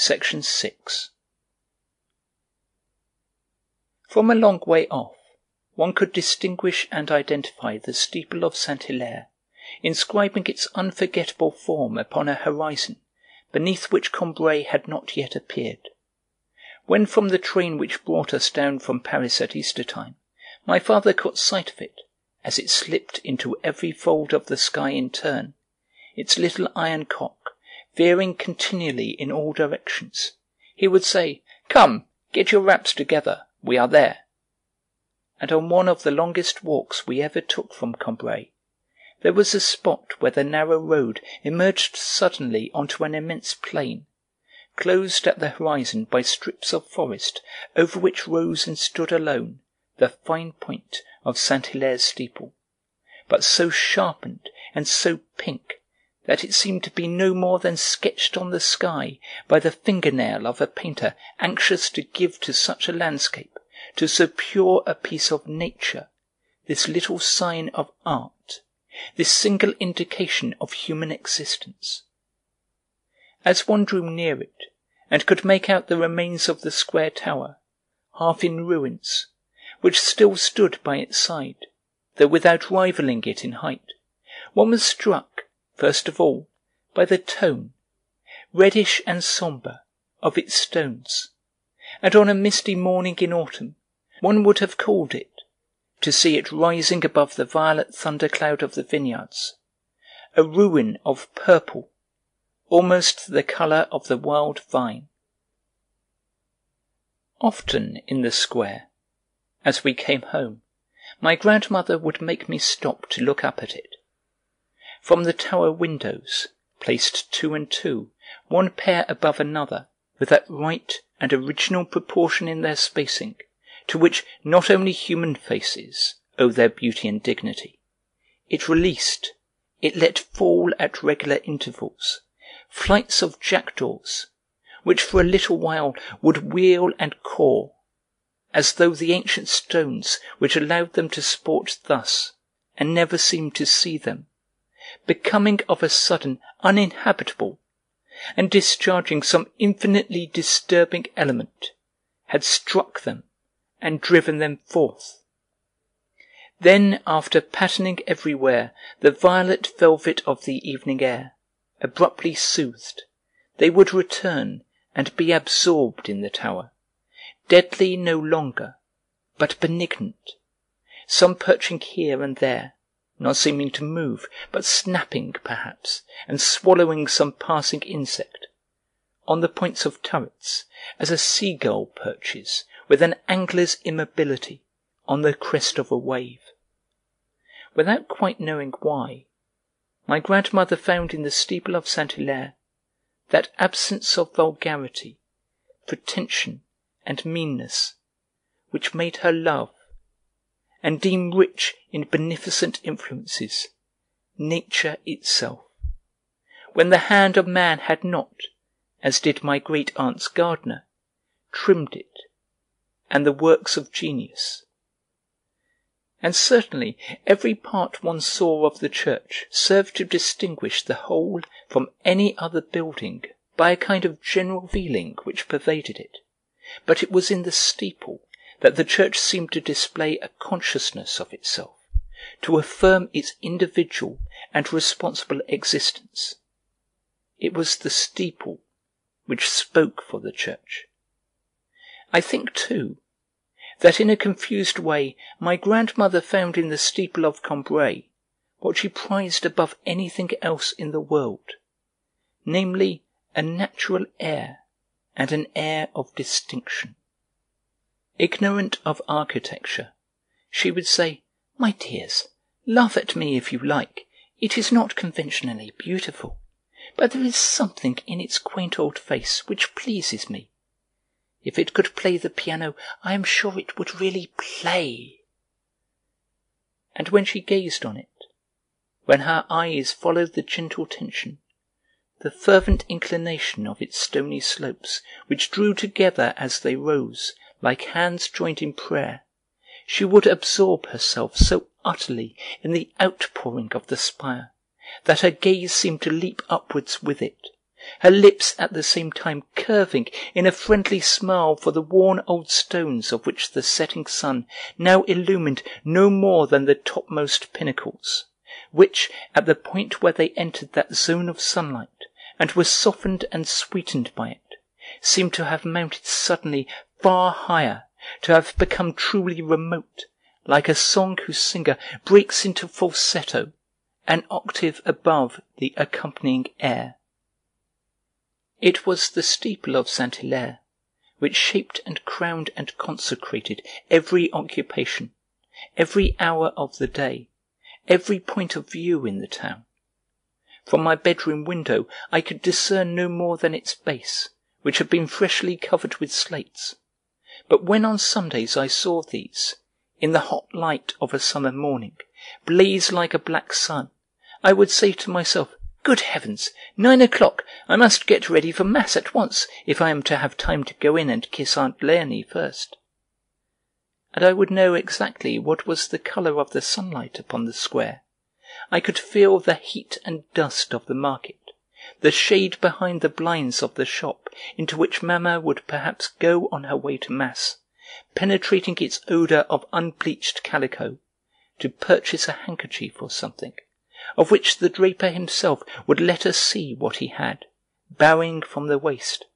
Section 6 From a long way off one could distinguish and identify the steeple of Saint Hilaire, inscribing its unforgettable form upon a horizon beneath which Combray had not yet appeared. When from the train which brought us down from Paris at Easter time my father caught sight of it, as it slipped into every fold of the sky in turn, its little iron cock veering continually in all directions, he would say: "Come, get your wraps together, we are there." And on one of the longest walks we ever took from Combray, there was a spot where the narrow road emerged suddenly onto an immense plain, closed at the horizon by strips of forest over which rose and stood alone the fine point of Saint Hilaire's steeple, but so sharpened and so pink that it seemed to be no more than sketched on the sky by the finger nail of a painter anxious to give to such a landscape, to so pure a piece of nature, this little sign of art, this single indication of human existence. As one drew near it, and could make out the remains of the square tower, half in ruins, which still stood by its side, though without rivalling it in height, one was struck first of all, by the tone, reddish and sombre, of its stones, and on a misty morning in autumn one would have called it, to see it rising above the violet thundercloud of the vineyards, a ruin of purple, almost the colour of the wild vine. Often in the square, as we came home, my grandmother would make me stop to look up at it. From the tower windows, placed two and two, one pair above another, with that right and original proportion in their spacing, to which not only human faces owe their beauty and dignity, it released, it let fall at regular intervals, flights of jackdaws, which for a little while would wheel and caw, as though the ancient stones which allowed them to sport thus, and never seemed to see them, becoming of a sudden uninhabitable, and discharging some infinitely disturbing element, had struck them and driven them forth. Then, after patterning everywhere the violet velvet of the evening air, abruptly soothed, they would return and be absorbed in the tower, deadly no longer, but benignant, some perching here and there, not seeming to move, but snapping, perhaps, and swallowing some passing insect, on the points of turrets, as a seagull perches, with an angler's immobility, on the crest of a wave. Without quite knowing why, my grandmother found in the steeple of Saint Hilaire that absence of vulgarity, pretension, and meanness, which made her love and deem rich in beneficent influences, nature itself, when the hand of man had not, as did my great aunt's gardener, trimmed it, and the works of genius. And certainly every part one saw of the church served to distinguish the whole from any other building by a kind of general feeling which pervaded it, but it was in the steeple that the church seemed to display a consciousness of itself, to affirm its individual and responsible existence. It was the steeple which spoke for the church. I think, too, that in a confused way my grandmother found in the steeple of Combray what she prized above anything else in the world, namely a natural air and an air of distinction. Ignorant of architecture, she would say, "My dears, laugh at me if you like, it is not conventionally beautiful, but there is something in its quaint old face which pleases me. If it could play the piano, I am sure it would really play." And when she gazed on it, when her eyes followed the gentle tension, the fervent inclination of its stony slopes, which drew together as they rose, like hands joined in prayer, she would absorb herself so utterly in the outpouring of the spire that her gaze seemed to leap upwards with it, her lips at the same time curving in a friendly smile for the worn old stones of which the setting sun now illumined no more than the topmost pinnacles, which, at the point where they entered that zone of sunlight and were softened and sweetened by it, seemed to have mounted suddenly far higher, to have become truly remote, like a song whose singer breaks into falsetto, an octave above the accompanying air. It was the steeple of Saint Hilaire, which shaped and crowned and consecrated every occupation, every hour of the day, every point of view in the town. From my bedroom window I could discern no more than its base, which had been freshly covered with slates; but when on Sundays I saw these, in the hot light of a summer morning, blaze like a black sun, I would say to myself. Good heavens! Nine o'clock! I must get ready for mass at once, if I am to have time to go in and kiss Aunt Léonie first. And I would know exactly what was the colour of the sunlight upon the square. I could feel the heat and dust of the market, the shade behind the blinds of the shop into which Mamma would perhaps go on her way to mass, penetrating its odour of unbleached calico, to purchase a handkerchief or something of which the draper himself would let us see what he had, bowing from the waist;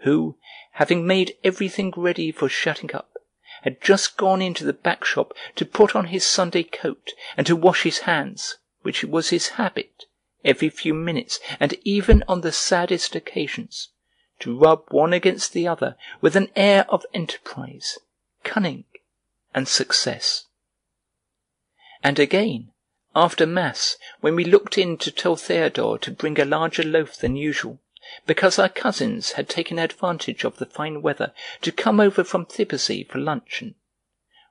who, having made everything ready for shutting up, had just gone into the back shop to put on his Sunday coat and to wash his hands, which it was his habit, every few minutes and even on the saddest occasions, to rub one against the other with an air of enterprise, cunning, and success. And again, after mass, when we looked in to tell Théodore to bring a larger loaf than usual, because our cousins had taken advantage of the fine weather to come over from Thiberzy for luncheon,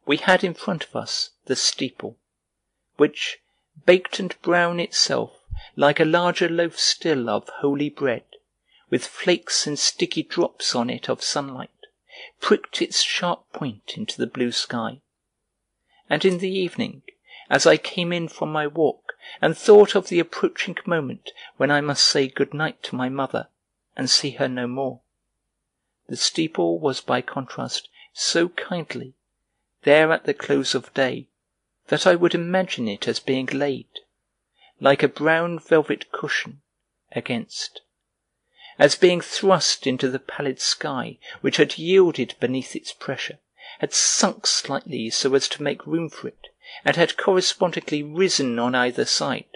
we had in front of us the steeple, which, baked and brown itself like a larger loaf still of holy bread, with flakes and sticky drops on it of sunlight, pricked its sharp point into the blue sky. And in the evening, as I came in from my walk and thought of the approaching moment when I must say good night to my mother and see her no more. The steeple was by contrast so kindly, there at the close of day, that I would imagine it as being laid, like a brown velvet cushion, against; as being thrust into the pallid sky which had yielded beneath its pressure, had sunk slightly so as to make room for it and had correspondingly risen on either side,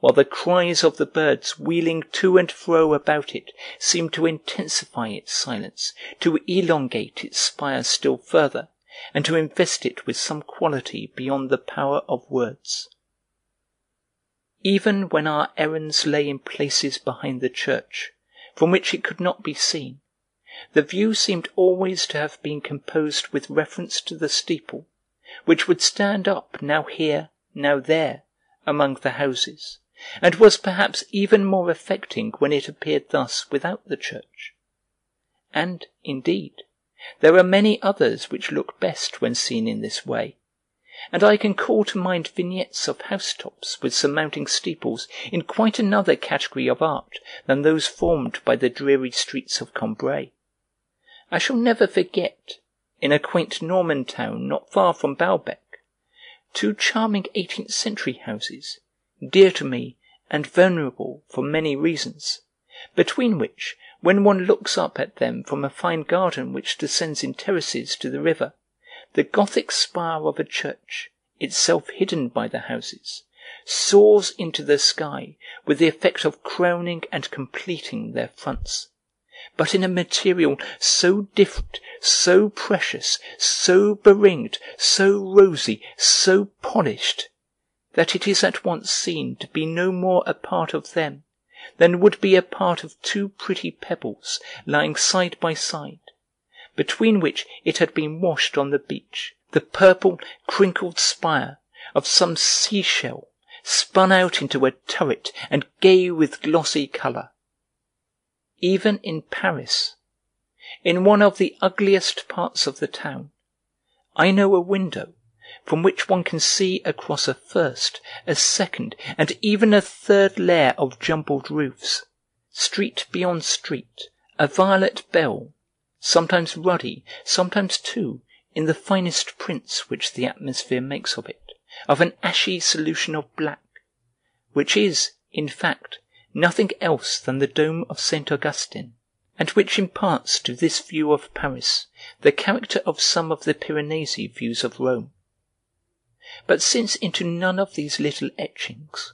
while the cries of the birds wheeling to and fro about it seemed to intensify its silence, to elongate its spire still further, and to invest it with some quality beyond the power of words. Even when our errands lay in places behind the church, from which it could not be seen, the view seemed always to have been composed with reference to the steeple which would stand up now here, now there, among the houses, and was perhaps even more affecting when it appeared thus without the church. And, indeed, there are many others which look best when seen in this way, and I can call to mind vignettes of housetops with surmounting steeples in quite another category of art than those formed by the dreary streets of Combray. I shall never forget in a quaint Norman town not far from Balbec, two charming eighteenth century houses, dear to me and venerable for many reasons, between which, when one looks up at them from a fine garden which descends in terraces to the river, the Gothic spire of a church, itself hidden by the houses, soars into the sky with the effect of crowning and completing their fronts. But in a material so different, so precious, so beringed, so rosy, so polished, that it is at once seen to be no more a part of them than would be a part of two pretty pebbles lying side by side, between which it had been washed on the beach, the purple, crinkled spire of some sea shell spun out into a turret and gay with glossy colour even in Paris, in one of the ugliest parts of the town, I know a window from which one can see across a first, a second, and even a third layer of jumbled roofs, street beyond street, a violet bell, sometimes ruddy, sometimes too, in the finest prints which the atmosphere makes of it, of an ashy solution of black, which is, in fact, nothing else than the dome of St. Augustine, and which imparts to this view of Paris the character of some of the Piranesi views of Rome. But since into none of these little etchings,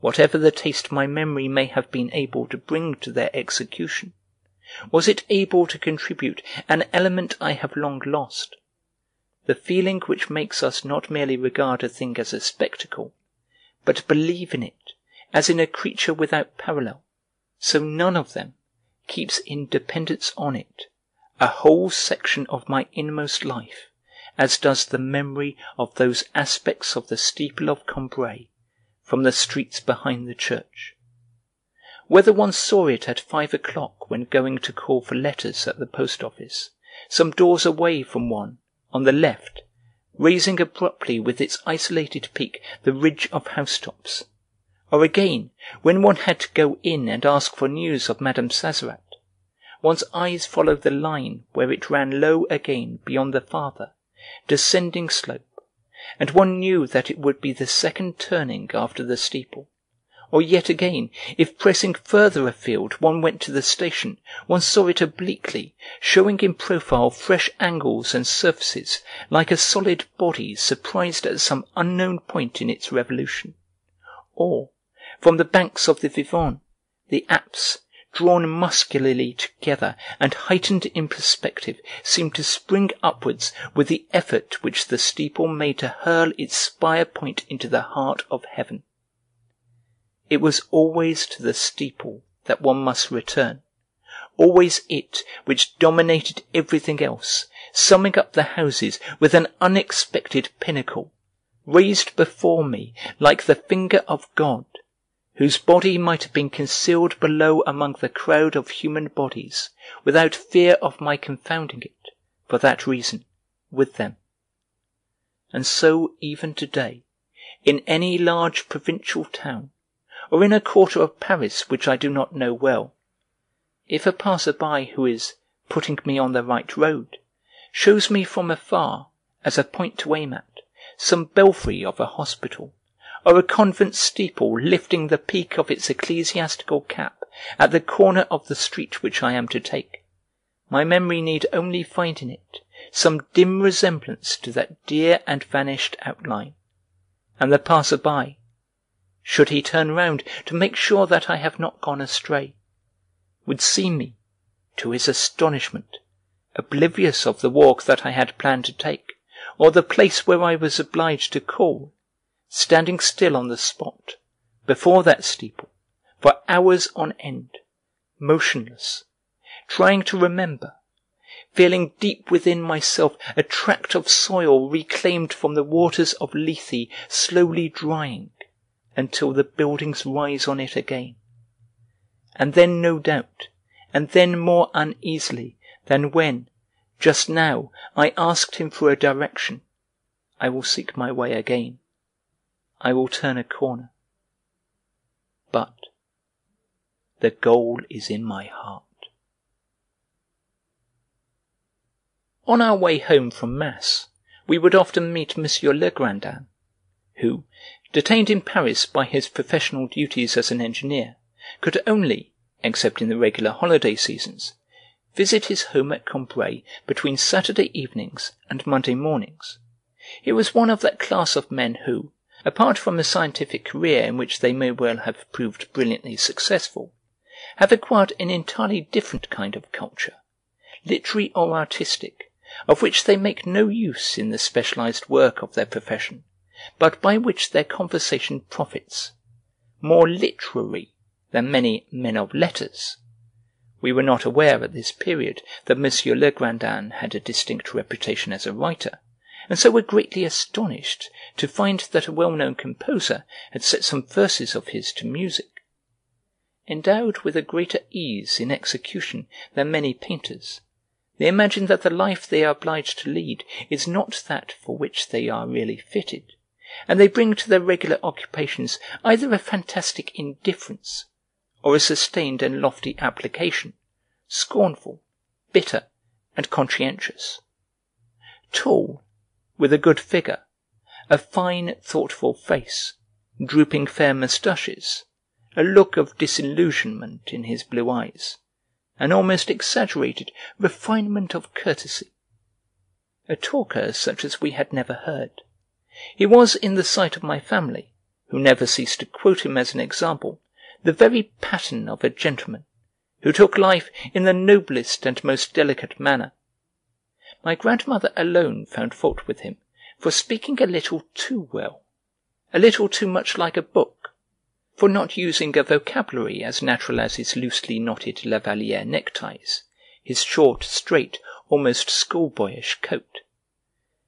whatever the taste my memory may have been able to bring to their execution, was it able to contribute an element I have long lost, the feeling which makes us not merely regard a thing as a spectacle, but believe in it as in a creature without parallel, so none of them keeps in dependence on it a whole section of my inmost life, as does the memory of those aspects of the steeple of Combray from the streets behind the church. Whether one saw it at five o'clock when going to call for letters at the post office, some doors away from one, on the left, raising abruptly with its isolated peak the ridge of housetops, or again when one had to go in and ask for news of Madame Sazerat, one's eyes followed the line where it ran low again beyond the farther, descending slope, and one knew that it would be the second turning after the steeple or yet again, if pressing further afield one went to the station, one saw it obliquely, showing in profile fresh angles and surfaces like a solid body surprised at some unknown point in its revolution; or, from the banks of the Vivonne, the apse, drawn muscularly together and heightened in perspective, seemed to spring upwards with the effort which the steeple made to hurl its spire point into the heart of heaven. It was always to the steeple that one must return, always it which dominated everything else, summing up the houses with an unexpected pinnacle, raised before me like the finger of God, whose body might have been concealed below among the crowd of human bodies without fear of my confounding it, for that reason, with them. And so even to-day, in any large provincial town, or in a quarter of Paris which I do not know well, if a passer by who is putting me on the right road shows me from afar, as a point to aim at, some belfry of a hospital, or a convent steeple lifting the peak of its ecclesiastical cap at the corner of the street which I am to take, my memory need only find in it some dim resemblance to that dear and vanished outline, and the passer by should he turn round to make sure that I have not gone astray, would see me, to his astonishment, oblivious of the walk that I had planned to take, or the place where I was obliged to call, standing still on the spot, before that steeple, for hours on end, motionless, trying to remember, feeling deep within myself a tract of soil reclaimed from the waters of Lethe slowly drying until the buildings rise on it again. And then no doubt, and then more uneasily than when, just now, I asked him for a direction, I will seek my way again. I will turn a corner. But the goal is in my heart. On our way home from mass, we would often meet M. Legrandin, who, detained in Paris by his professional duties as an engineer, could only, except in the regular holiday seasons, visit his home at Combray between Saturday evenings and Monday mornings. He was one of that class of men who, apart from a scientific career in which they may well have proved brilliantly successful, have acquired an entirely different kind of culture, literary or artistic, of which they make no use in the specialized work of their profession but by which their conversation profits, more literary than many men of letters. We were not aware at this period that M. Legrandin had a distinct reputation as a writer, and so were greatly astonished to find that a well-known composer had set some verses of his to music. Endowed with a greater ease in execution than many painters, they imagine that the life they are obliged to lead is not that for which they are really fitted and they bring to their regular occupations either a fantastic indifference or a sustained and lofty application, scornful, bitter, and conscientious. Tall, with a good figure, a fine, thoughtful face, drooping fair moustaches, a look of disillusionment in his blue eyes, an almost exaggerated refinement of courtesy. A talker such as we had never heard. He was in the sight of my family, who never ceased to quote him as an example, the very pattern of a gentleman, who took life in the noblest and most delicate manner. My grandmother alone found fault with him for speaking a little too well, a little too much like a book, for not using a vocabulary as natural as his loosely knotted Lavallière neckties, his short, straight, almost schoolboyish coat.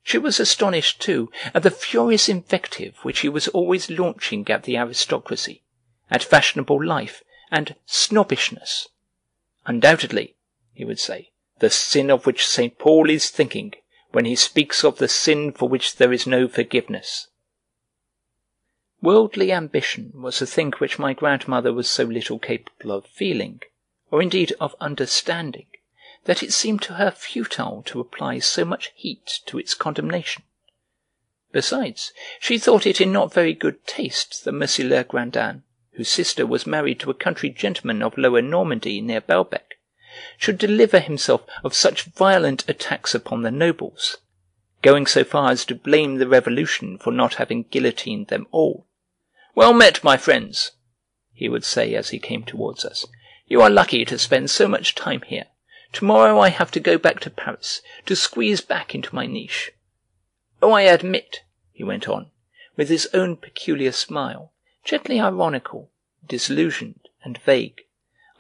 She was astonished, too, at the furious invective which he was always launching at the aristocracy, at fashionable life, and snobbishness. Undoubtedly, he would say, the sin of which St. Paul is thinking when he speaks of the sin for which there is no forgiveness. Worldly ambition was a thing which my grandmother was so little capable of feeling, or indeed of understanding, that it seemed to her futile to apply so much heat to its condemnation. Besides, she thought it in not very good taste that M. Legrandin, whose sister was married to a country gentleman of Lower Normandy near Balbec, should deliver himself of such violent attacks upon the nobles, going so far as to blame the Revolution for not having guillotined them all. "Well met, my friends!" he would say as he came towards us. "You are lucky to spend so much time here. Tomorrow I have to go back to Paris, to squeeze back into my niche. Oh, I admit," he went on, with his own peculiar smile, gently ironical, disillusioned, and vague,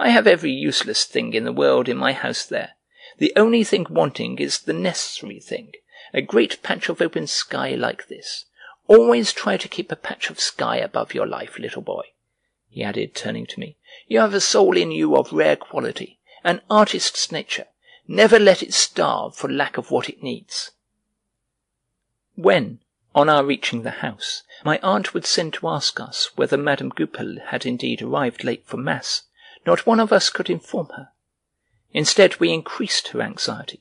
"I have every useless thing in the world in my house there. The only thing wanting is the necessary thing, a great patch of open sky like this. Always try to keep a patch of sky above your life, little boy," he added, turning to me. "You have a soul in you of rare quality an artist's nature. Never let it starve for lack of what it needs." When, on our reaching the house, my aunt would send to ask us whether Madame Goupil had indeed arrived late for mass, not one of us could inform her. Instead we increased her anxiety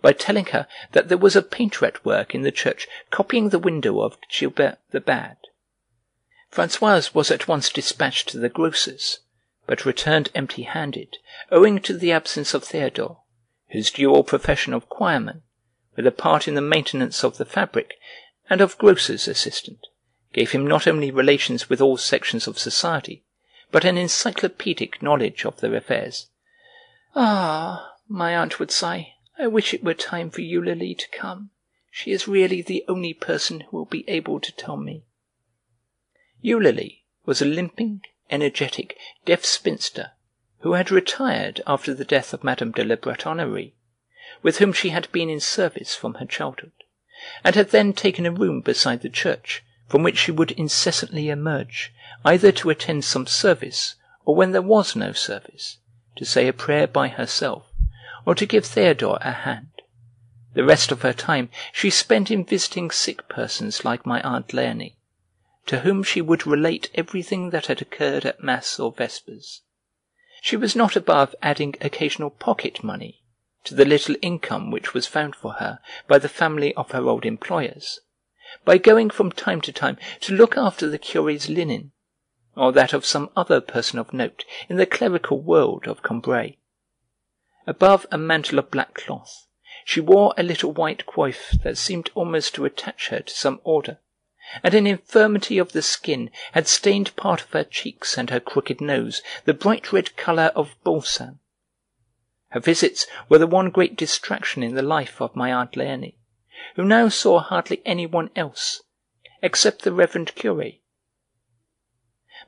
by telling her that there was a painter at work in the church copying the window of Gilbert the Bad. Françoise was at once dispatched to the grocer's but returned empty handed, owing to the absence of Théodore, whose dual profession of choirman, with a part in the maintenance of the fabric, and of grocer's assistant, gave him not only relations with all sections of society, but an encyclopedic knowledge of their affairs. "Ah!" my aunt would sigh, "I wish it were time for Eulalie to come. She is really the only person who will be able to tell me." Eulalie was a limping energetic, deaf spinster who had retired after the death of Madame de la Bretonnerie, with whom she had been in service from her childhood, and had then taken a room beside the church, from which she would incessantly emerge, either to attend some service, or when there was no service, to say a prayer by herself, or to give Théodore a hand. The rest of her time she spent in visiting sick persons like my aunt Léonie to whom she would relate everything that had occurred at mass or vespers. She was not above adding occasional pocket money to the little income which was found for her by the family of her old employers, by going from time to time to look after the curé's linen, or that of some other person of note in the clerical world of Combray. Above a mantle of black cloth she wore a little white coif that seemed almost to attach her to some order and an infirmity of the skin had stained part of her cheeks and her crooked nose the bright red colour of balsam. Her visits were the one great distraction in the life of my aunt Léonie, who now saw hardly any one else, except the reverend curé.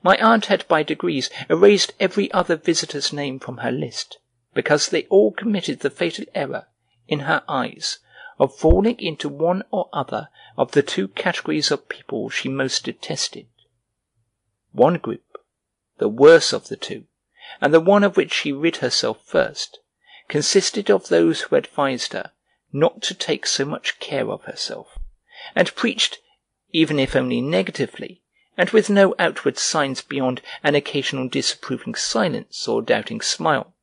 My aunt had by degrees erased every other visitor's name from her list, because they all committed the fatal error, in her eyes, of falling into one or other of the two categories of people she most detested. One group, the worse of the two, and the one of which she rid herself first, consisted of those who advised her not to take so much care of herself, and preached, even if only negatively, and with no outward signs beyond an occasional disapproving silence or doubting smile.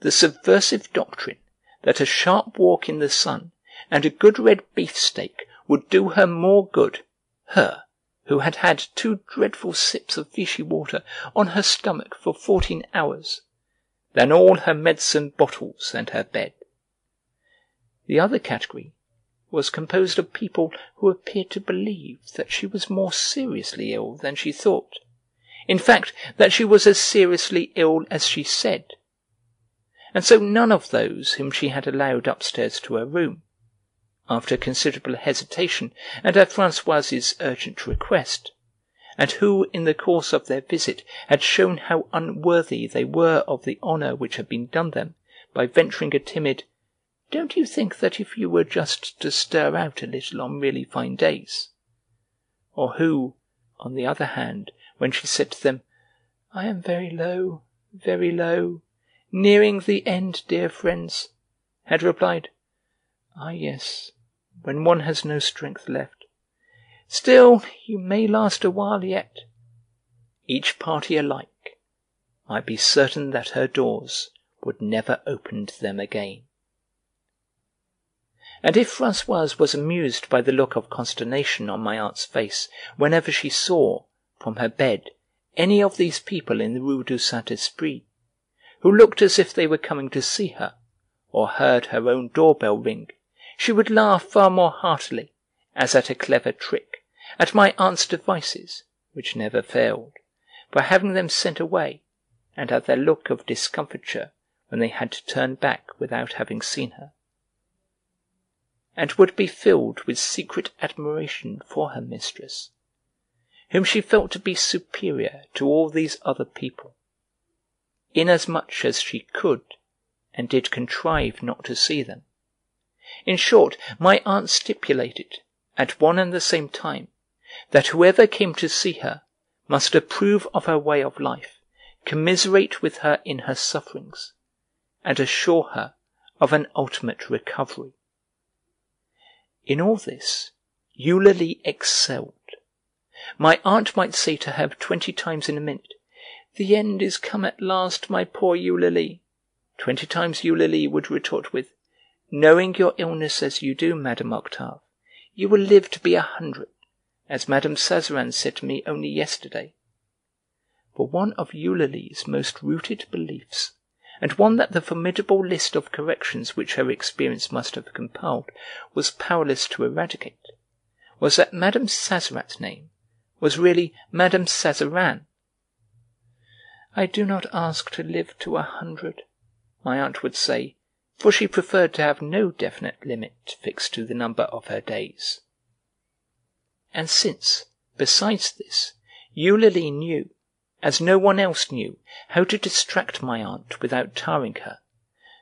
The subversive doctrine that a sharp walk in the sun and a good red beefsteak would do her more good, her, who had had two dreadful sips of Vichy water on her stomach for fourteen hours, than all her medicine bottles and her bed. The other category was composed of people who appeared to believe that she was more seriously ill than she thought, in fact that she was as seriously ill as she said. And so none of those whom she had allowed upstairs to her room, after considerable hesitation and at Françoise's urgent request, and who in the course of their visit had shown how unworthy they were of the honour which had been done them by venturing a timid "Don't you think that if you were just to stir out a little on really fine days?" or who, on the other hand, when she said to them, "I am very low, very low, nearing the end, dear friends," had replied, "Ah, yes, when one has no strength left. Still, you may last a while yet." Each party alike might be certain that her doors would never open to them again. And if Françoise was amused by the look of consternation on my aunt's face whenever she saw, from her bed, any of these people in the Rue du Saint Esprit, who looked as if they were coming to see her, or heard her own door-bell ring, she would laugh far more heartily, as at a clever trick, at my aunt's devices, which never failed, for having them sent away, and at their look of discomfiture when they had to turn back without having seen her. And would be filled with secret admiration for her mistress, whom she felt to be superior to all these other people inasmuch as she could and did contrive not to see them. In short, my aunt stipulated, at one and the same time, that whoever came to see her must approve of her way of life, commiserate with her in her sufferings, and assure her of an ultimate recovery. In all this Eulalie excelled. My aunt might say to her twenty times in a minute, "The end is come at last, my poor Eulalie." Twenty times Eulalie would retort with, "Knowing your illness as you do, Madame Octave, you will live to be a hundred, as Madame Sazerin said to me only yesterday." For one of Eulalie's most rooted beliefs, and one that the formidable list of corrections which her experience must have compiled was powerless to eradicate, was that Madame Sazerat's name was really Madame Sazerin. "I do not ask to live to a hundred," my aunt would say, for she preferred to have no definite limit fixed to the number of her days. And since, besides this, Eulalie knew, as no one else knew, how to distract my aunt without tiring her,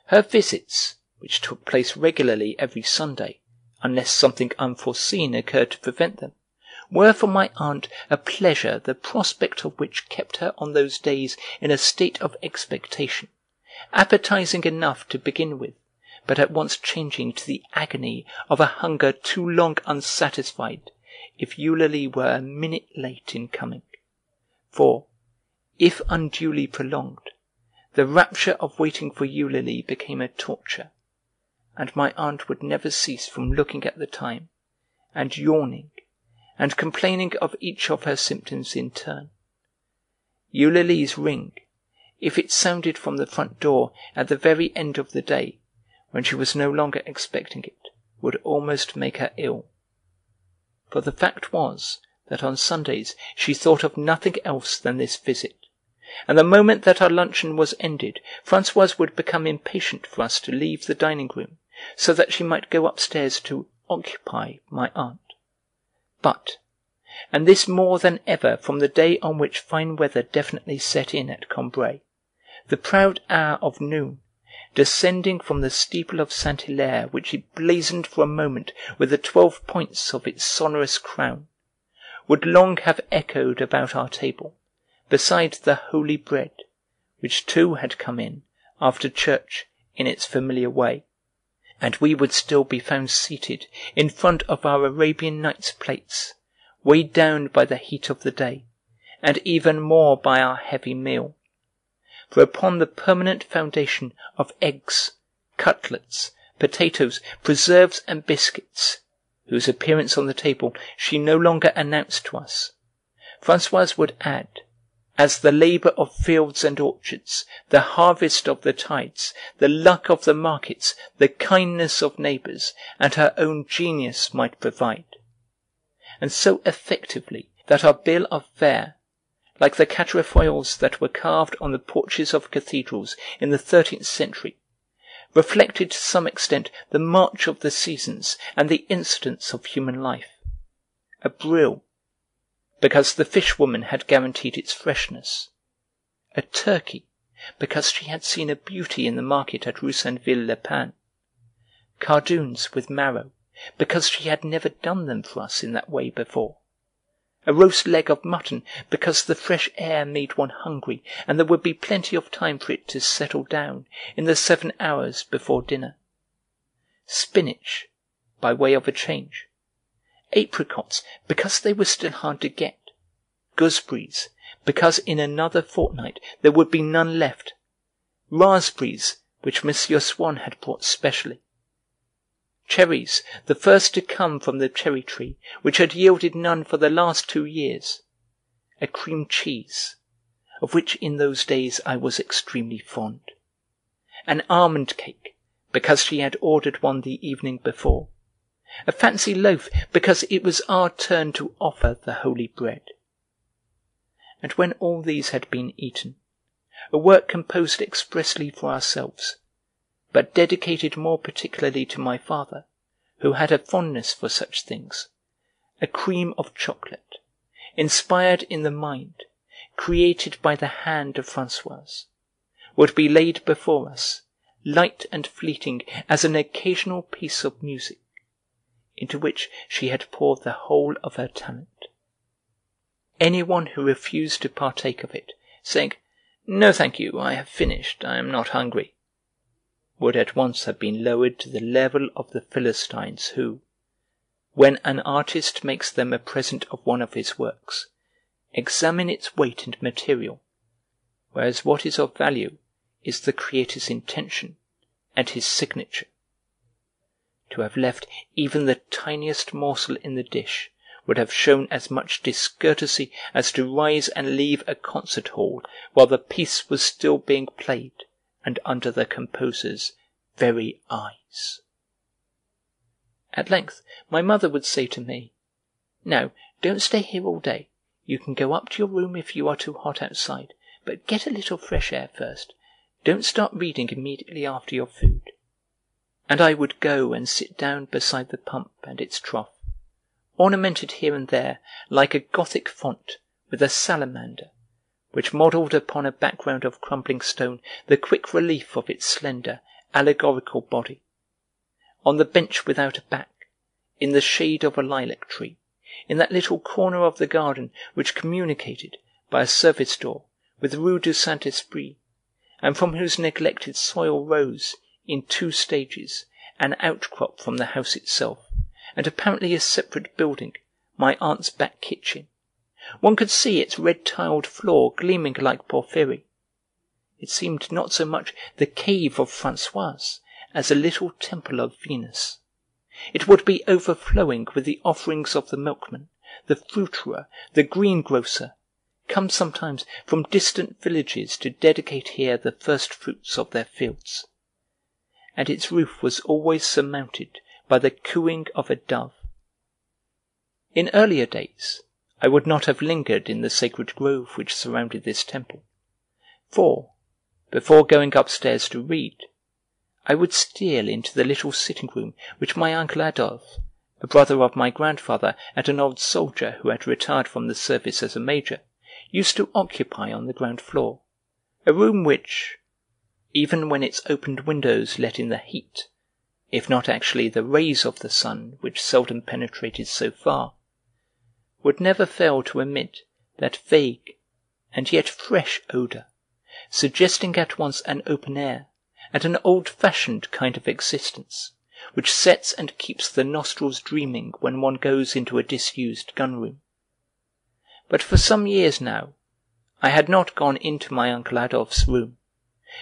her visits, which took place regularly every Sunday, unless something unforeseen occurred to prevent them, were for my aunt a pleasure the prospect of which kept her on those days in a state of expectation, appetizing enough to begin with, but at once changing to the agony of a hunger too long unsatisfied if Eulalie were a minute late in coming; for, if unduly prolonged, the rapture of waiting for Eulalie became a torture, and my aunt would never cease from looking at the time, and yawning and complaining of each of her symptoms in turn. Eulalie's ring, if it sounded from the front door at the very end of the day, when she was no longer expecting it, would almost make her ill. For the fact was that on Sundays she thought of nothing else than this visit, and the moment that our luncheon was ended Françoise would become impatient for us to leave the dining room, so that she might go upstairs to occupy my aunt. But, and this more than ever from the day on which fine weather definitely set in at Combray, the proud hour of noon, descending from the steeple of Saint Hilaire which it blazoned for a moment with the twelve points of its sonorous crown, would long have echoed about our table, beside the holy bread, which too had come in, after church, in its familiar way and we would still be found seated in front of our Arabian Nights plates, weighed down by the heat of the day, and even more by our heavy meal; for upon the permanent foundation of eggs, cutlets, potatoes, preserves, and biscuits, whose appearance on the table she no longer announced to us, Françoise would add, as the labour of fields and orchards, the harvest of the tides, the luck of the markets, the kindness of neighbours, and her own genius might provide; and so effectively that our bill of fare, like the quatrefoils that were carved on the porches of cathedrals in the thirteenth century, reflected to some extent the march of the seasons and the incidents of human life. A brill because the fish woman had guaranteed its freshness; a turkey, because she had seen a beauty in the market at Roussainville le Pin; cardoons with marrow, because she had never done them for us in that way before; a roast leg of mutton, because the fresh air made one hungry and there would be plenty of time for it to settle down in the seven hours before dinner; spinach, by way of a change apricots because they were still hard to get, gooseberries because in another fortnight there would be none left, raspberries which M. Swann had brought specially, cherries, the first to come from the cherry tree, which had yielded none for the last two years, a cream cheese, of which in those days I was extremely fond, an almond cake because she had ordered one the evening before a fancy loaf because it was our turn to offer the holy bread. And when all these had been eaten, a work composed expressly for ourselves, but dedicated more particularly to my father, who had a fondness for such things, a cream of chocolate, inspired in the mind, created by the hand of Françoise, would be laid before us, light and fleeting as an occasional piece of music into which she had poured the whole of her talent. Any one who refused to partake of it, saying, "No, thank you, I have finished, I am not hungry," would at once have been lowered to the level of the Philistines who, when an artist makes them a present of one of his works, examine its weight and material, whereas what is of value is the creator's intention and his signature to have left even the tiniest morsel in the dish would have shown as much discourtesy as to rise and leave a concert hall while the piece was still being played and under the composer's very eyes. At length my mother would say to me, "Now, don't stay here all day. You can go up to your room if you are too hot outside, but get a little fresh air first. Don't start reading immediately after your food." And I would go and sit down beside the pump and its trough, ornamented here and there like a Gothic font with a salamander, which modelled upon a background of crumbling stone the quick relief of its slender, allegorical body, on the bench without a back, in the shade of a lilac tree, in that little corner of the garden which communicated, by a service door, with the Rue du Saint Esprit, and from whose neglected soil rose, in two stages, an outcrop from the house itself, and apparently a separate building, my aunt's back kitchen. One could see its red tiled floor gleaming like porphyry. It seemed not so much the cave of Françoise as a little temple of Venus. It would be overflowing with the offerings of the milkman, the fruiterer, the greengrocer, come sometimes from distant villages to dedicate here the first fruits of their fields and its roof was always surmounted by the cooing of a dove. In earlier days I would not have lingered in the sacred grove which surrounded this temple, for, before going upstairs to read, I would steal into the little sitting room which my uncle Adolphe, a brother of my grandfather and an old soldier who had retired from the service as a major, used to occupy on the ground floor, a room which, even when its opened windows let in the heat, if not actually the rays of the sun which seldom penetrated so far, would never fail to emit that vague and yet fresh odour, suggesting at once an open air and an old-fashioned kind of existence, which sets and keeps the nostrils dreaming when one goes into a disused gun-room. but for some years now I had not gone into my uncle Adolphe's room,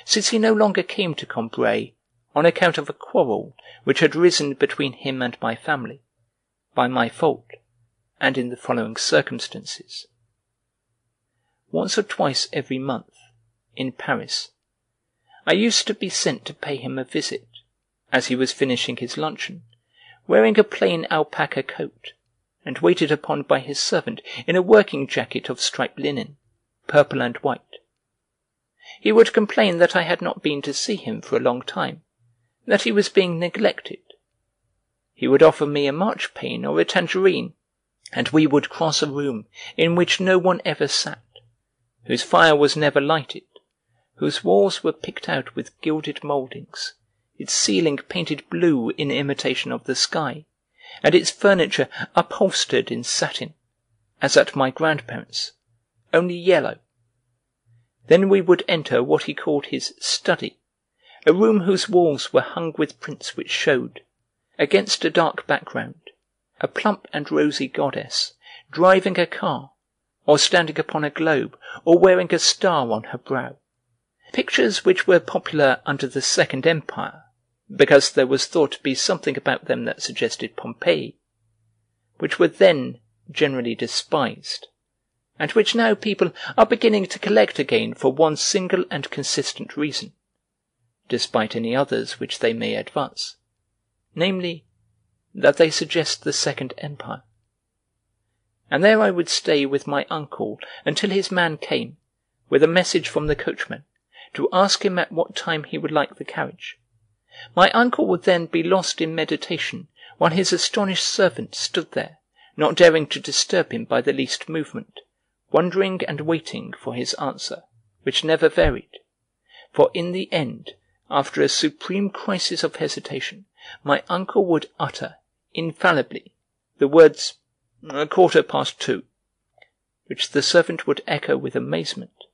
since he no longer came to Combray on account of a quarrel which had risen between him and my family, by my fault, and in the following circumstances. Once or twice every month, in Paris, I used to be sent to pay him a visit, as he was finishing his luncheon, wearing a plain alpaca coat, and waited upon by his servant in a working jacket of striped linen, purple and white. He would complain that I had not been to see him for a long time, that he was being neglected. He would offer me a marchpane or a tangerine, and we would cross a room in which no one ever sat whose fire was never lighted, whose walls were picked out with gilded mouldings, its ceiling painted blue in imitation of the sky, and its furniture upholstered in satin, as at my grandparents', only yellow. Then we would enter what he called his study, a room whose walls were hung with prints which showed, against a dark background, a plump and rosy goddess driving a car or standing upon a globe, or wearing a star on her brow. Pictures which were popular under the Second Empire, because there was thought to be something about them that suggested Pompeii, which were then generally despised, and which now people are beginning to collect again for one single and consistent reason, despite any others which they may advance, namely, that they suggest the Second Empire. And there I would stay with my uncle until his man came, with a message from the coachman, to ask him at what time he would like the carriage. My uncle would then be lost in meditation while his astonished servant stood there, not daring to disturb him by the least movement, wondering and waiting for his answer, which never varied; for in the end, after a supreme crisis of hesitation, my uncle would utter, infallibly, the words "A quarter past two," which the servant would echo with amazement,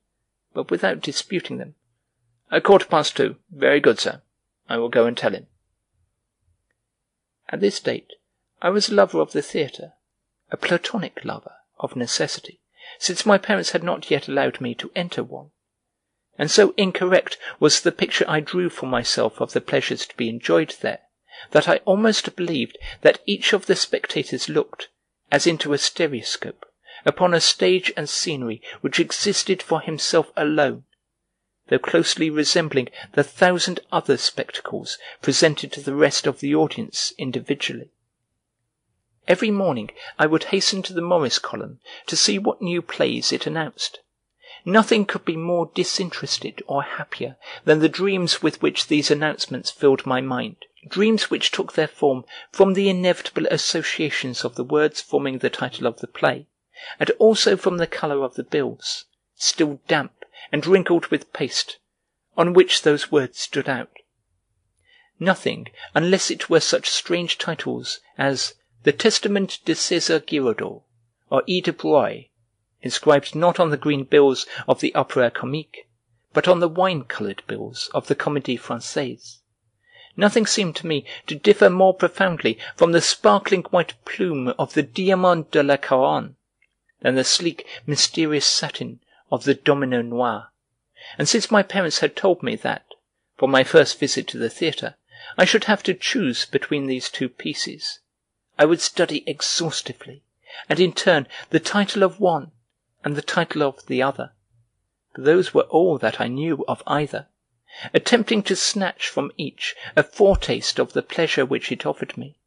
but without disputing them. "A quarter past two. Very good, sir. I will go and tell him." At this date I was a lover of the theatre, a platonic lover, of necessity, since my parents had not yet allowed me to enter one; and so incorrect was the picture I drew for myself of the pleasures to be enjoyed there, that I almost believed that each of the spectators looked as into a stereoscope, upon a stage and scenery which existed for himself alone, though closely resembling the thousand other spectacles presented to the rest of the audience individually. Every morning I would hasten to the Morris column to see what new plays it announced. Nothing could be more disinterested or happier than the dreams with which these announcements filled my mind dreams which took their form from the inevitable associations of the words forming the title of the play, and also from the colour of the bills, still damp and wrinkled with paste, on which those words stood out. Nothing, unless it were such strange titles as The Testament de César Girodot, or Roi, inscribed not on the green bills of the Opéra Comique, but on the wine coloured bills of the Comédie Française. Nothing seemed to me to differ more profoundly from the sparkling white plume of the Diamant de la Couronne than the sleek, mysterious satin of the Domino Noir; and since my parents had told me that, for my first visit to the theatre, I should have to choose between these two pieces, I would study exhaustively, and in turn, the title of one and the title of the other, for those were all that I knew of either. Attempting to snatch from each a foretaste of the pleasure which it offered me,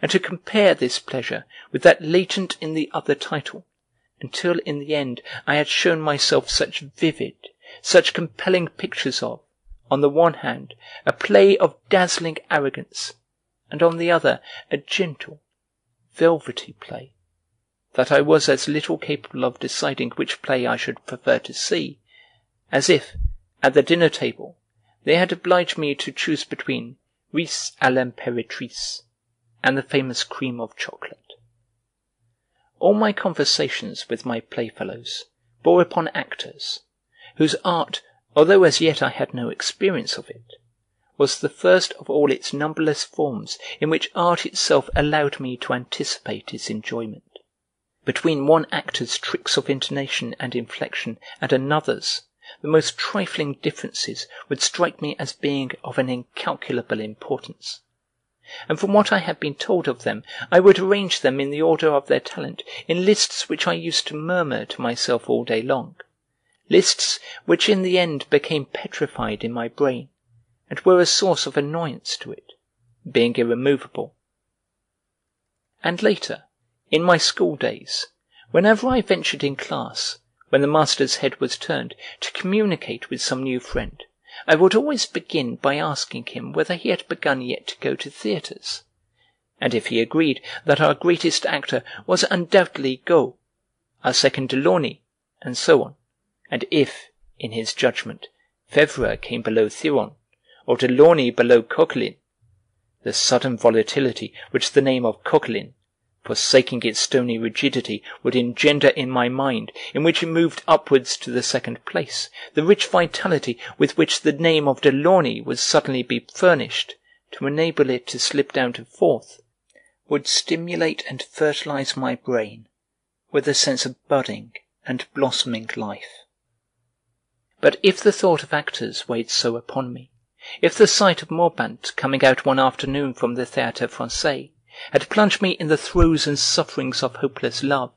and to compare this pleasure with that latent in the other title, until in the end I had shown myself such vivid, such compelling pictures of, on the one hand, a play of dazzling arrogance, and on the other a gentle, velvety play, that I was as little capable of deciding which play I should prefer to see, as if, at the dinner table, they had obliged me to choose between Ris à l'impératrice and the famous cream of chocolate. All my conversations with my playfellows bore upon actors, whose art, although as yet I had no experience of it, was the first of all its numberless forms in which art itself allowed me to anticipate its enjoyment. between one actor's tricks of intonation and inflection and another's the most trifling differences would strike me as being of an incalculable importance; and from what I had been told of them I would arrange them in the order of their talent in lists which I used to murmur to myself all day long, lists which in the end became petrified in my brain and were a source of annoyance to it, being irremovable. And later, in my school days, whenever I ventured in class, when the master's head was turned, to communicate with some new friend, I would always begin by asking him whether he had begun yet to go to theatres; and if he agreed that our greatest actor was undoubtedly Got, our second Delaunay, and so on, and if, in his judgment, Febvre came below Thiron, or Delaunay below Coquelin (the sudden volatility which the name of Coquelin forsaking its stony rigidity, would engender in my mind, in which it moved upwards to the second place, the rich vitality with which the name of Delaunay would suddenly be furnished, to enable it to slip down to fourth, would stimulate and fertilize my brain with a sense of budding and blossoming life. But if the thought of actors weighed so upon me, if the sight of Maubant coming out one afternoon from the Théâtre Français had plunged me in the throes and sufferings of hopeless love,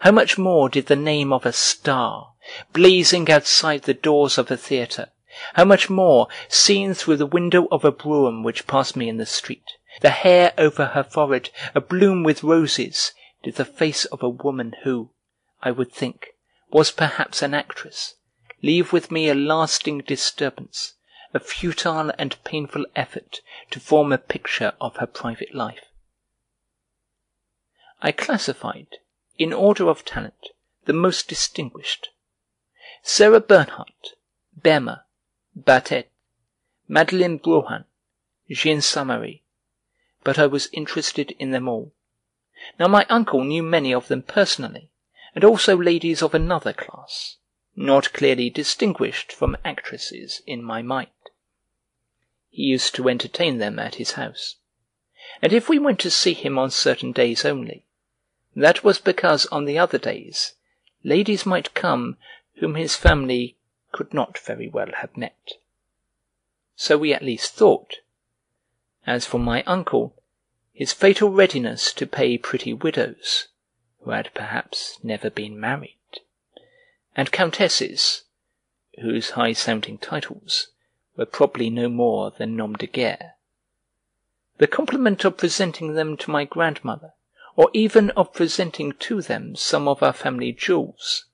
how much more did the name of a star, blazing outside the doors of a theatre, how much more, seen through the window of a brougham which passed me in the street, the hair over her forehead abloom with roses, did the face of a woman who, I would think, was perhaps an actress, leave with me a lasting disturbance, a futile and painful effort to form a picture of her private life. I classified, in order of talent, the most distinguished: Sarah Bernhardt, Berma, Bartet, Madeleine Brohan, Jeanne Samary, but I was interested in them all. Now my uncle knew many of them personally, and also ladies of another class, not clearly distinguished from actresses in my mind. He used to entertain them at his house, and if we went to see him on certain days only, that was because on the other days ladies might come whom his family could not very well have met. So we at least thought. As for my uncle, his fatal readiness to pay pretty widows, who had perhaps never been married, and countesses, whose high sounding titles were probably no more than nom de guerre, the compliment of presenting them to my grandmother or even of presenting to them some of our family jewels,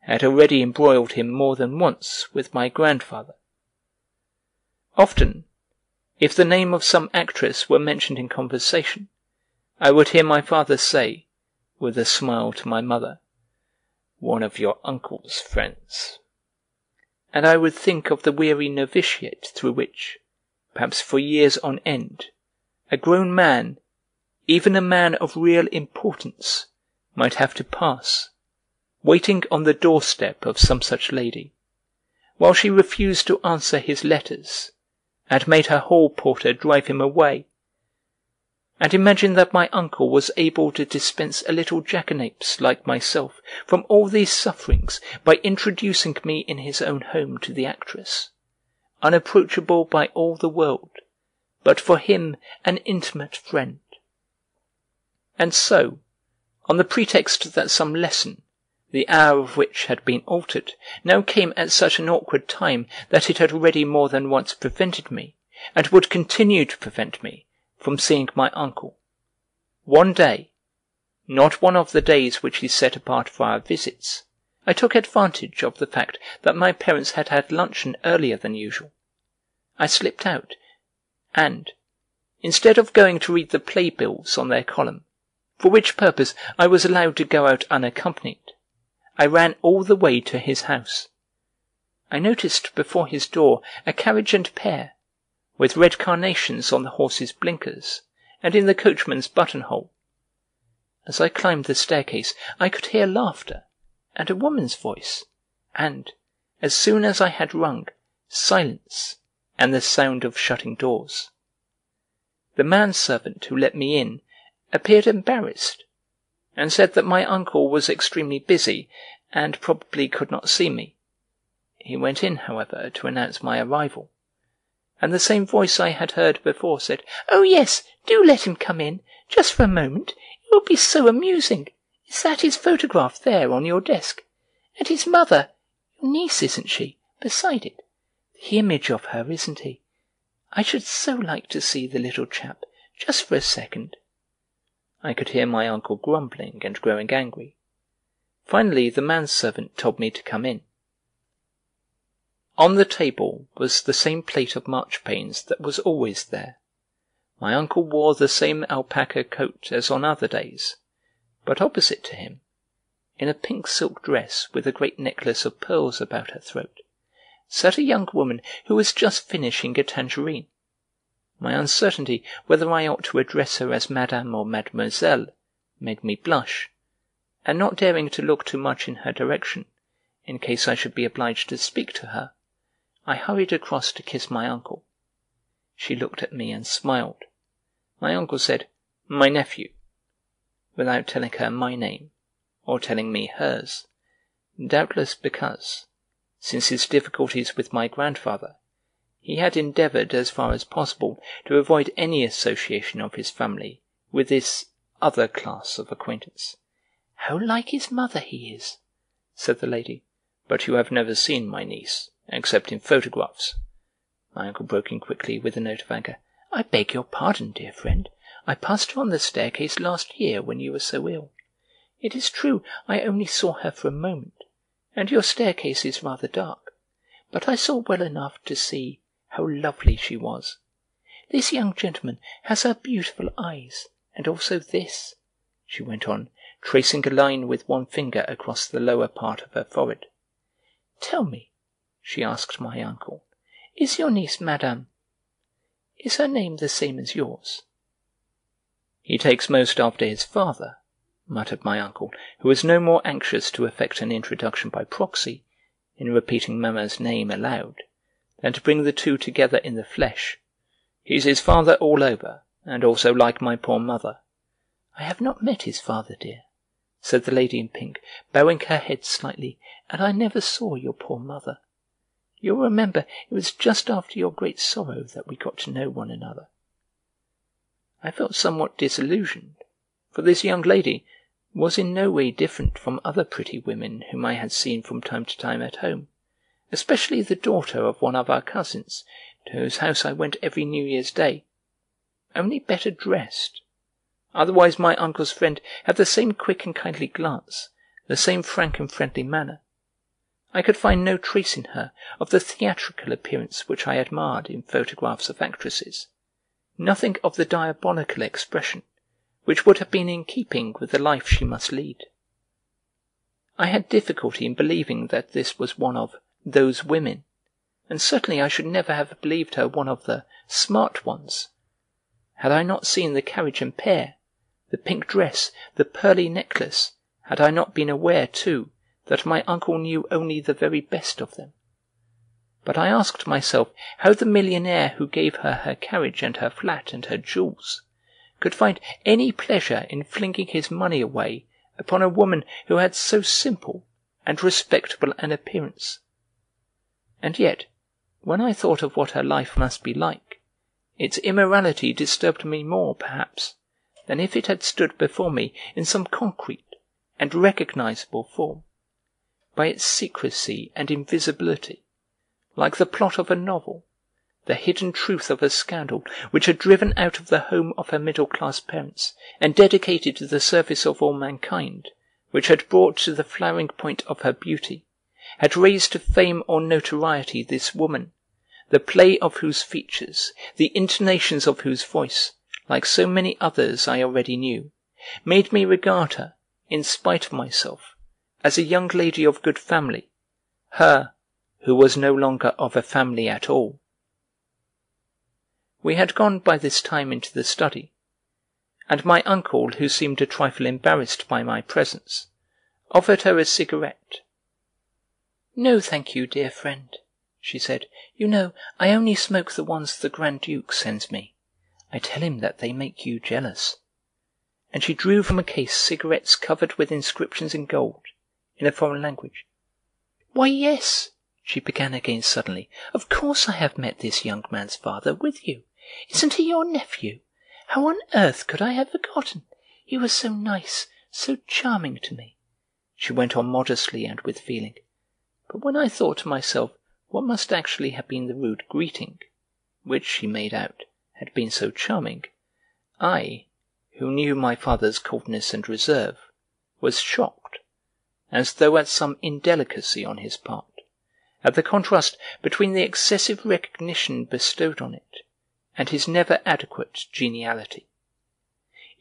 had already embroiled him more than once with my grandfather. Often, if the name of some actress were mentioned in conversation, I would hear my father say, with a smile to my mother, "One of your uncle's friends." And I would think of the weary novitiate through which, perhaps for years on end, a grown man even a man of real importance might have to pass, waiting on the doorstep of some such lady, while she refused to answer his letters, and made her hall porter drive him away, and imagine that my uncle was able to dispense a little jackanapes like myself from all these sufferings by introducing me in his own home to the actress, unapproachable by all the world, but for him an intimate friend. And so, on the pretext that some lesson, the hour of which had been altered, now came at such an awkward time that it had already more than once prevented me, and would continue to prevent me, from seeing my uncle, one day, not one of the days which he set apart for our visits, I took advantage of the fact that my parents had had luncheon earlier than usual. I slipped out, and, instead of going to read the playbills on their column, for which purpose I was allowed to go out unaccompanied, I ran all the way to his house. I noticed before his door a carriage and pair, with red carnations on the horses' blinkers and in the coachman's buttonhole. As I climbed the staircase I could hear laughter and a woman's voice, and, as soon as I had rung, silence and the sound of shutting doors. The man servant who let me in appeared embarrassed, and said that my uncle was extremely busy and probably could not see me. He went in, however, to announce my arrival, and the same voice I had heard before said, "Oh yes, do let him come in, just for a moment, it will be so amusing. Is that his photograph there on your desk? And his mother, your niece, isn't she, beside it? The image of her, isn't he? I should so like to see the little chap, just for a second." I could hear my uncle grumbling and growing angry. Finally the manservant told me to come in. On the table was the same plate of marchpanes that was always there. My uncle wore the same alpaca coat as on other days, but opposite to him, in a pink silk dress with a great necklace of pearls about her throat, sat a young woman who was just finishing a tangerine. My uncertainty whether I ought to address her as Madame or Mademoiselle made me blush, and not daring to look too much in her direction, in case I should be obliged to speak to her, I hurried across to kiss my uncle. She looked at me and smiled. My uncle said, "My nephew," without telling her my name, or telling me hers, doubtless because, since his difficulties with my grandfather, he had endeavoured as far as possible to avoid any association of his family with this other class of acquaintance. "How like his mother he is!" said the lady. "But you have never seen my niece, except in photographs," my uncle broke in quickly with a note of anger. "I beg your pardon, dear friend. I passed her on the staircase last year when you were so ill. It is true I only saw her for a moment, and your staircase is rather dark, but I saw well enough to see how lovely she was. This young gentleman has her beautiful eyes, and also this," she went on, tracing a line with one finger across the lower part of her forehead. "Tell me," she asked my uncle, "is your niece Madame is her name the same as yours?" "He takes most after his father," muttered my uncle, who was no more anxious to effect an introduction by proxy, in repeating mamma's name aloud, than to bring the two together in the flesh. "He's his father all over, and also like my poor mother." "I have not met his father, dear," said the lady in pink, bowing her head slightly, "and I never saw your poor mother. You'll remember it was just after your great sorrow that we got to know one another." I felt somewhat disillusioned, for this young lady was in no way different from other pretty women whom I had seen from time to time at home, especially the daughter of one of our cousins, to whose house I went every New Year's Day, only better dressed. Otherwise my uncle's friend had the same quick and kindly glance, the same frank and friendly manner. I could find no trace in her of the theatrical appearance which I admired in photographs of actresses, nothing of the diabolical expression which would have been in keeping with the life she must lead. I had difficulty in believing that this was one of "those women," and certainly I should never have believed her one of the "smart ones," had I not seen the carriage and pair, the pink dress, the pearly necklace, had I not been aware, too that my uncle knew only the very best of them. But I asked myself how the millionaire who gave her her carriage and her flat and her jewels could find any pleasure in flinging his money away upon a woman who had so simple and respectable an appearance. And yet, when I thought of what her life must be like, its immorality disturbed me more, perhaps, than if it had stood before me in some concrete and recognizable form by its secrecy and invisibility, like the plot of a novel, the hidden truth of a scandal which had driven out of the home of her middle class parents and dedicated to the service of all mankind, which had brought to the flowering point of her beauty, had raised to fame or notoriety this woman, the play of whose features, the intonations of whose voice, like so many others I already knew, made me regard her, in spite of myself, as a young lady of good family, her who was no longer of a family at all. We had gone by this time into the study, and my uncle, who seemed a trifle embarrassed by my presence, offered her a cigarette. "No, thank you, dear friend," she said. "You know I only smoke the ones the Grand Duke sends me. I tell him that they make you jealous." and she drew from a case cigarettes covered with inscriptions in gold, in a foreign language. "Why, yes," she began again suddenly, "of course I have met this young man's father with you. Isn't he your nephew? How on earth could I have forgotten? He was so nice, so charming to me," she went on modestly and with feeling. But when I thought to myself what must actually have been the rude greeting, which, she made out, had been so charming, I, who knew my father's coldness and reserve, was shocked, as though at some indelicacy on his part, at the contrast between the excessive recognition bestowed on it and his never adequate geniality.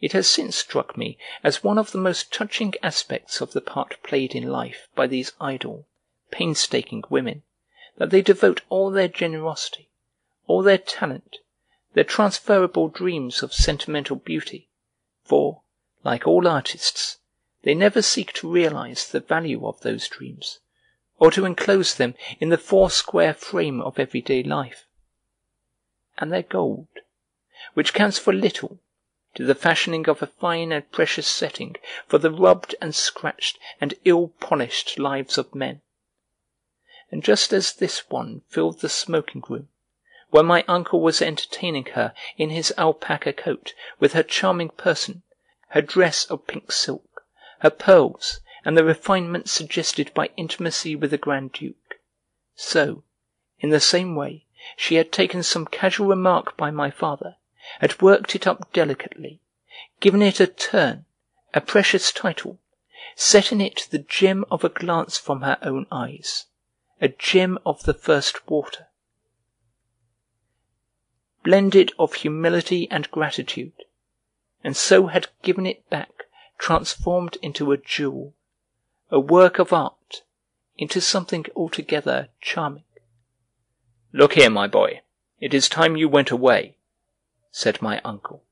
It has since struck me as one of the most touching aspects of the part played in life by these idle, painstaking women that they devote all their generosity, all their talent, their transferable dreams of sentimental beauty, for, like all artists, they never seek to realize the value of those dreams, or to enclose them in the four square frame of everyday life. And their gold, which counts for little to the fashioning of a fine and precious setting for the rubbed and scratched and ill polished lives of men. And just as this one filled the smoking room, where my uncle was entertaining her in his alpaca coat, with her charming person, her dress of pink silk, her pearls, and the refinement suggested by intimacy with the Grand Duke, so, in the same way, she had taken some casual remark by my father had worked it up delicately, given it a turn, a precious title, set in it the gem of a glance from her own eyes, a gem of the first water, blended of humility and gratitude, and so had given it back transformed into a jewel, a work of art, into something altogether charming. Look here, my boy, it is time you went away said my uncle.